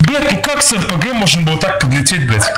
Блять, ну как с РПГ можно было так подлететь, блять?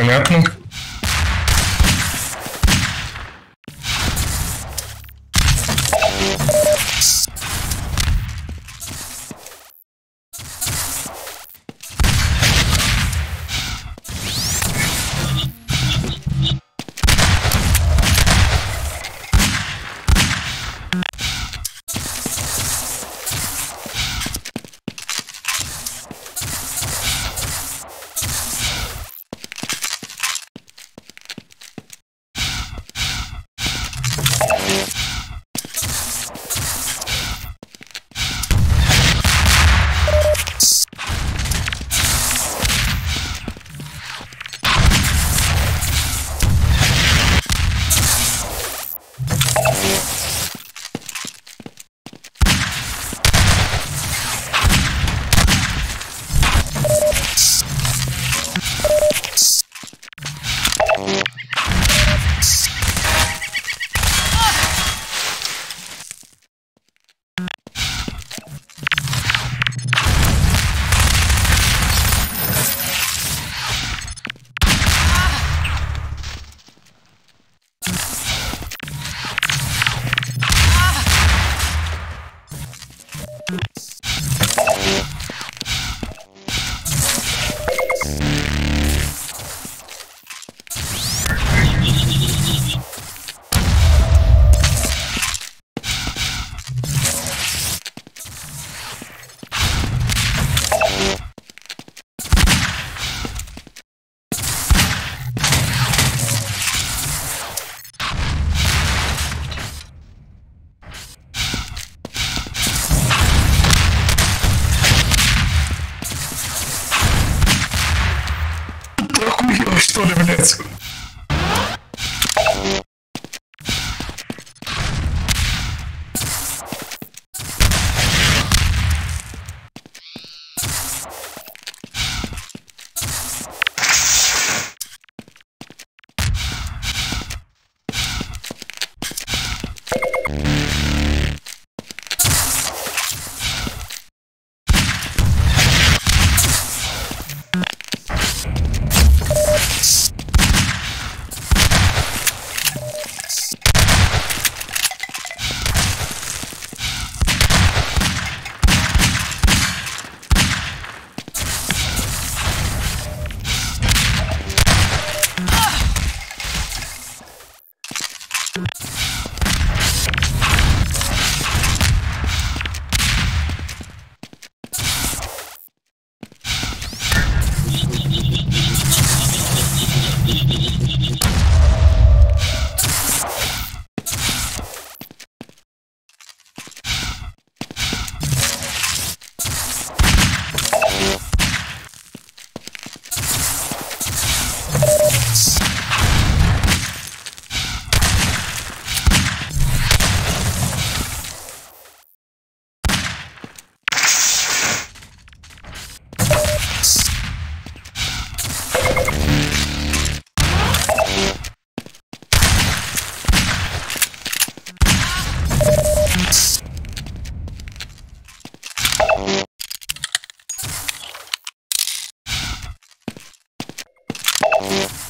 Понятно. Yeah.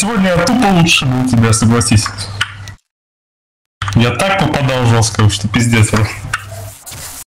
Сегодня я лучше был тебя, согласись. Я так попадал жестко, что пиздец.